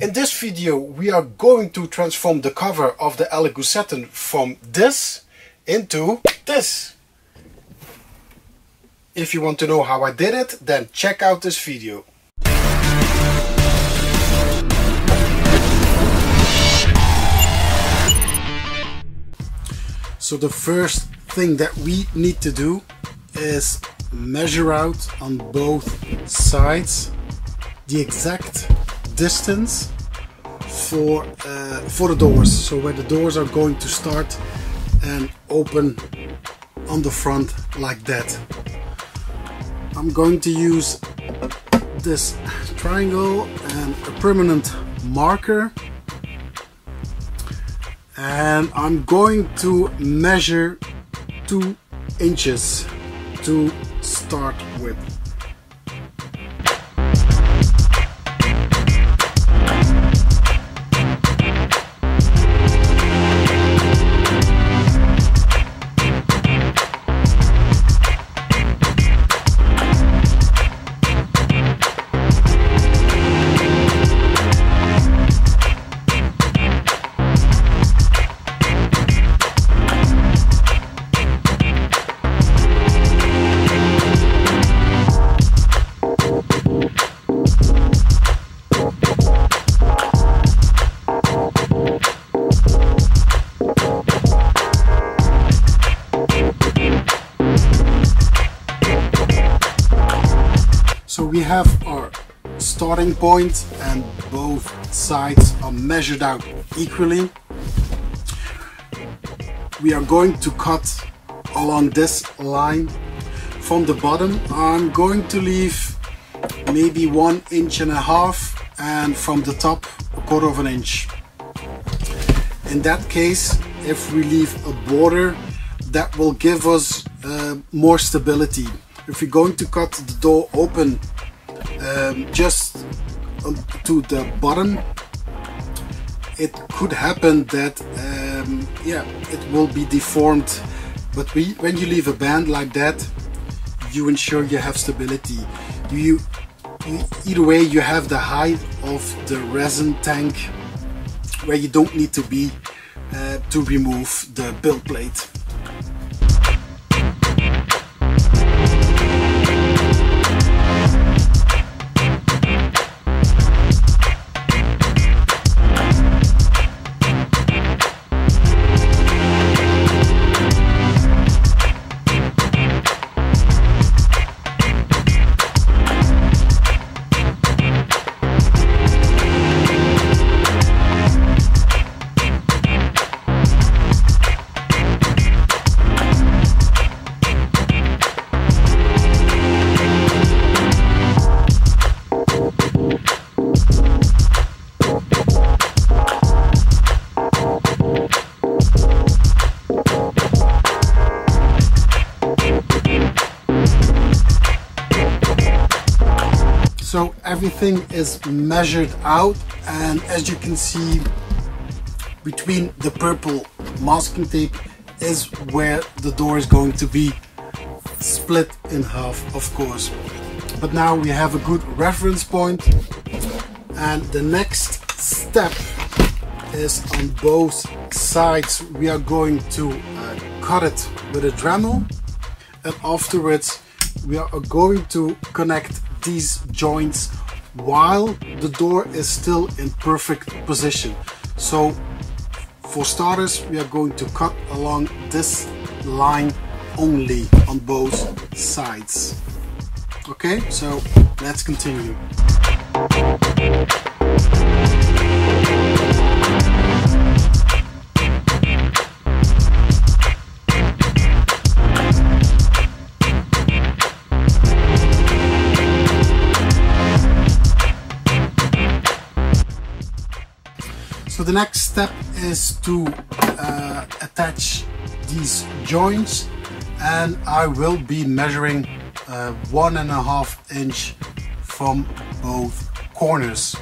In this video we are going to transform the cover of the Elegoo from this into this. If you want to know how I did it, then check out this video. So the first thing that we need to do is measure out on both sides the exact distance for uh, for the doors. So where the doors are going to start and open on the front like that. I'm going to use this triangle and a permanent marker. And I'm going to measure two inches to start with. Point and both sides are measured out equally. We are going to cut along this line from the bottom. I'm going to leave maybe one inch and a half and from the top a quarter of an inch. In that case, if we leave a border, that will give us uh, more stability if we're going to cut the door open um, just to the bottom it could happen that um, yeah it will be deformed. But we, when you leave a band like that you ensure you have stability. You, either way you have the height of the resin tank where you don't need to be uh, to remove the build plate everything is measured out and as you can see between the purple masking tape is where the door is going to be split in half of course. But now we have a good reference point and the next step is on both sides. We are going to uh, cut it with a Dremel and afterwards we are going to connect these joints while the door is still in perfect position. So for starters, we are going to cut along this line only on both sides. Okay, so let's continue. The next step is to uh, attach these joints and I will be measuring uh, one and a half inch from both corners.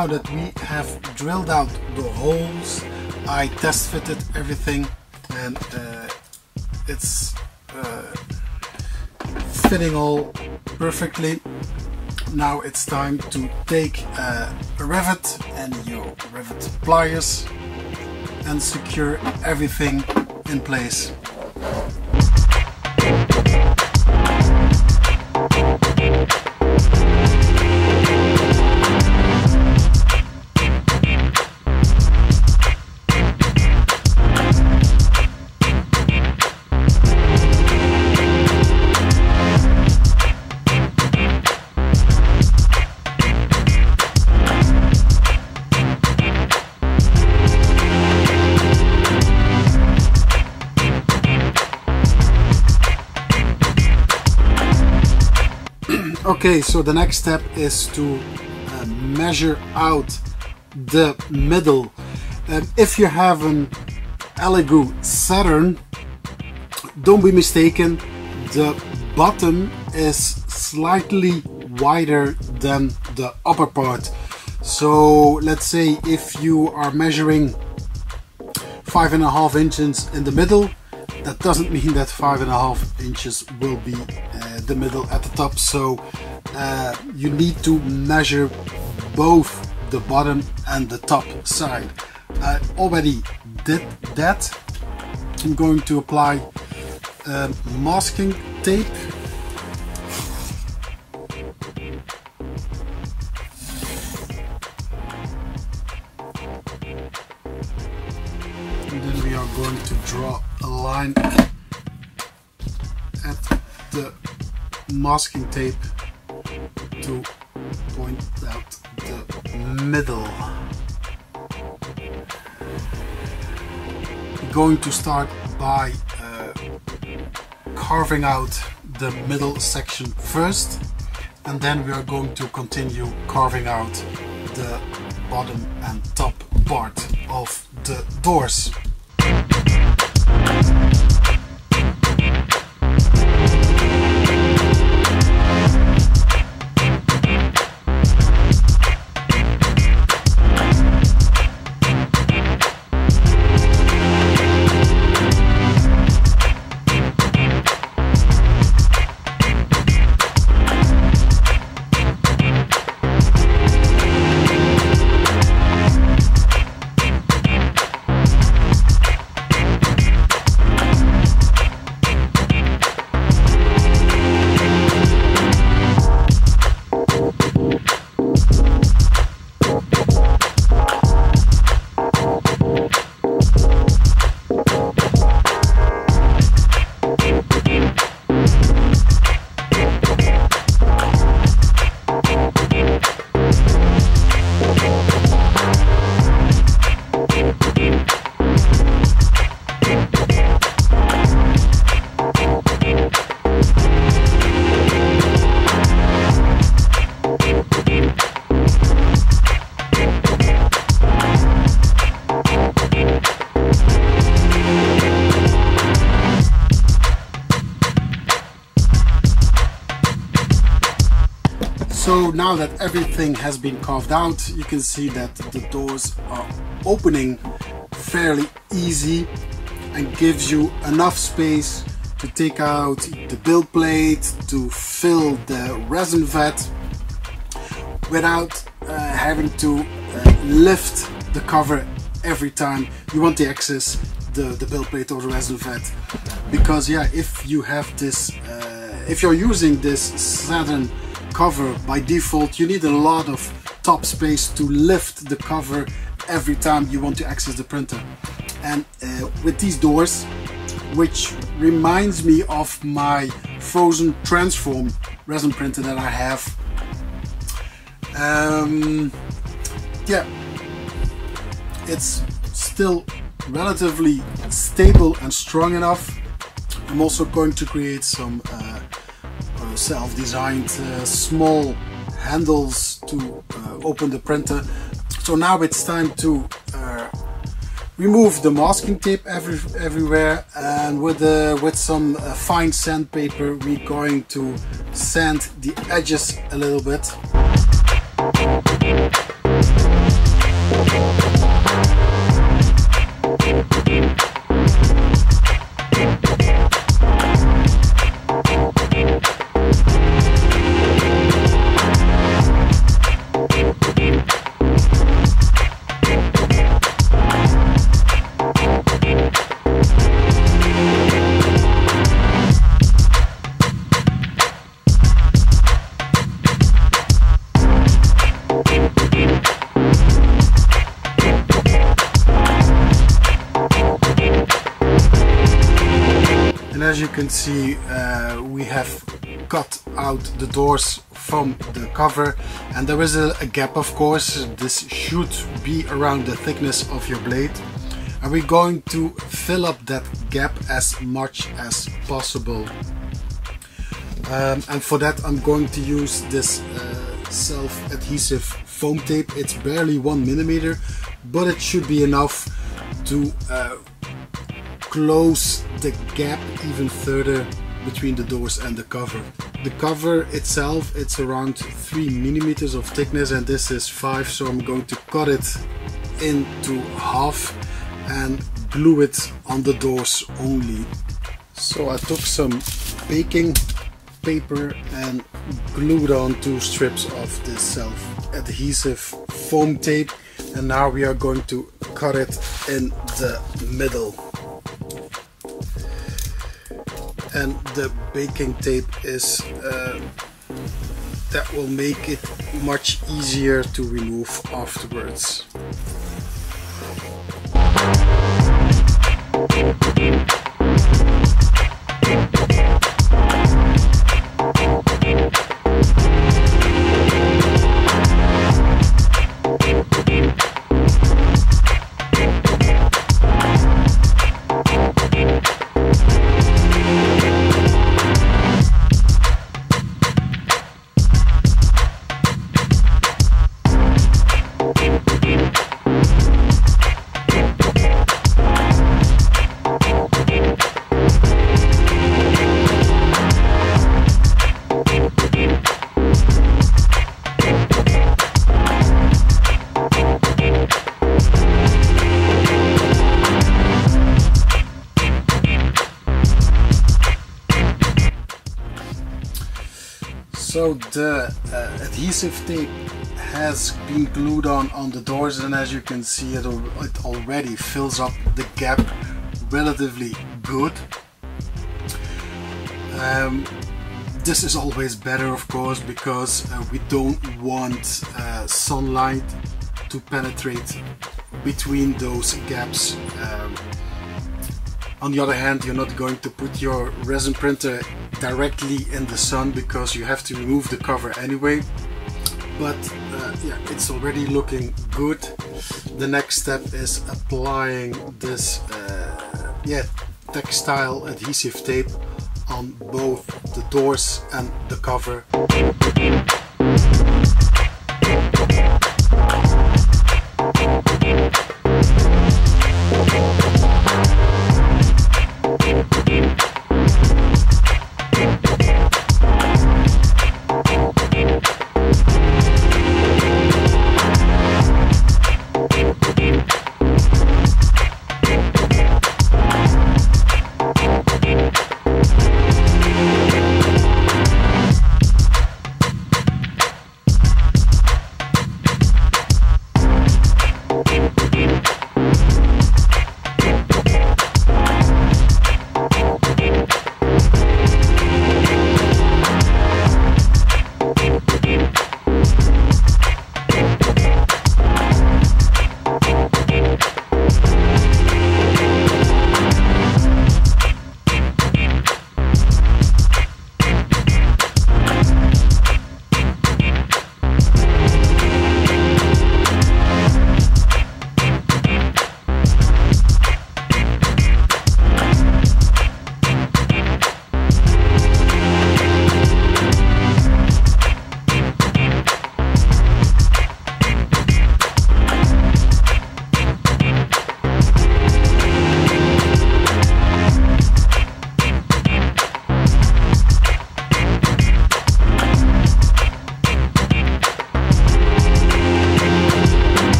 Now that we have drilled out the holes, I test fitted everything and uh, it's uh, fitting all perfectly. Now it's time to take uh, a rivet and your rivet pliers and secure everything in place. Okay, so the next step is to uh, measure out the middle. Um, if you have an Elegoo Saturn, don't be mistaken, the bottom is slightly wider than the upper part. So let's say if you are measuring five and a half inches in the middle, that doesn't mean that five and a half inches will be uh, the middle at the top. So uh, you need to measure both the bottom and the top side. I already did that. I'm going to apply uh, masking tape masking tape to point out the middle. We're going to start by uh, carving out the middle section first and then we are going to continue carving out the bottom and top part of the doors. That everything has been carved out, you can see that the doors are opening fairly easy and gives you enough space to take out the build plate, to fill the resin vat without uh, having to uh, lift the cover every time you want to access the, the build plate or the resin vat. Because yeah, if you have this, uh, if you're using this Saturn cover. By default you need a lot of top space to lift the cover every time you want to access the printer. And uh, with these doors which reminds me of my Phrozen Transform resin printer that I have um, yeah it's still relatively stable and strong enough. I'm also going to create some uh, self-designed uh, small handles to uh, open the printer. So now it's time to uh, remove the masking tape every, everywhere and with, uh, with some uh, fine sandpaper we're going to sand the edges a little bit. As you can see, uh, we have cut out the doors from the cover and there is a, a, gap of course. This should be around the thickness of your blade. And we're going to fill up that gap as much as possible. Um, and for that I'm going to use this uh, self-adhesive foam tape. It's barely one millimeter, but it should be enough to uh, close the gap even further between the doors and the cover. The cover itself it's around 3 millimeters of thickness and this is 5 so I'm going to cut it into half and glue it on the doors only. So I took some baking paper and glued on two strips of this self-adhesive foam tape and now we are going to cut it in the middle and the baking tape is uh, that will make it much easier to remove afterwards. So the uh, adhesive tape has been glued on on the doors and as you can see it, it already fills up the gap relatively good. Um, this is always better of course because uh, we don't want uh, sunlight to penetrate between those gaps. Um, on the other hand, you're not going to put your resin printer directly in the sun because you have to remove the cover anyway. But uh, yeah, it's already looking good. The next step is applying this uh, yeah, textile adhesive tape on both the doors and the cover.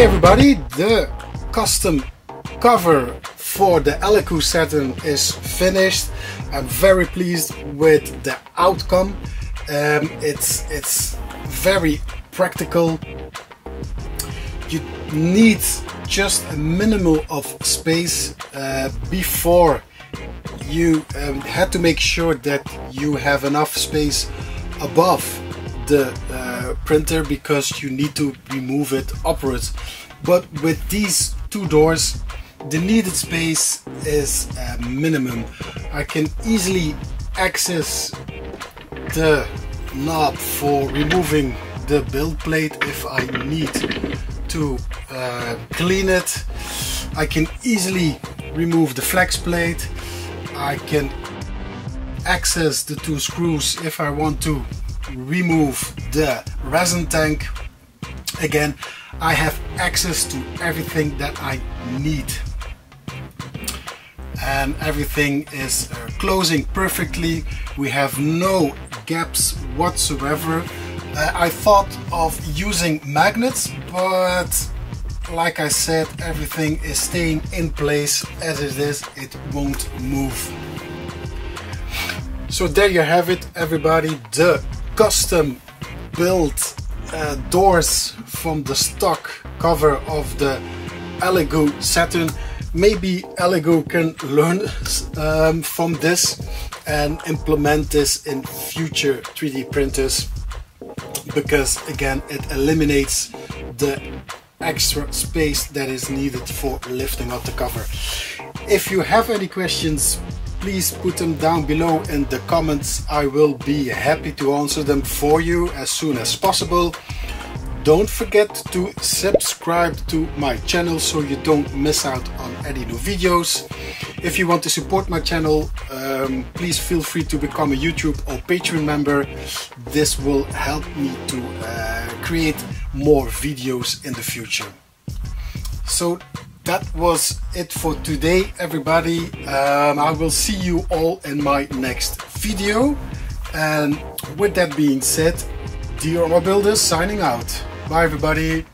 Okay everybody, the custom cover for the Elegoo Saturn is finished. I'm very pleased with the outcome. Um, it's it's very practical. You need just a minimal of space uh, before you um, had to make sure that you have enough space above the uh, printer because you need to remove it upwards. But with these two doors the needed space is a minimum. I can easily access the knob for removing the build plate if I need to uh, clean it. I can easily remove the flex plate. I can access the two screws if I want to remove the resin tank again I have access to everything that I need. And everything is uh, closing perfectly. We have no gaps whatsoever. Uh, I thought of using magnets but like I said everything is staying in place as it is. It won't move. So there you have it everybody. The custom built uh, doors from the stock cover of the Elegoo Saturn maybe Elegoo can learn um, from this and implement this in future 3D printers because again it eliminates the extra space that is needed for lifting up the cover. If you have any questions please put them down below in the comments. I will be happy to answer them for you as soon as possible. Don't forget to subscribe to my channel so you don't miss out on any new videos. If you want to support my channel, um, please feel free to become a YouTube or Patreon member. This will help me to uh, create more videos in the future. So that was it for today everybody. Um, I will see you all in my next video. And with that being said DRR Builders signing out. Bye everybody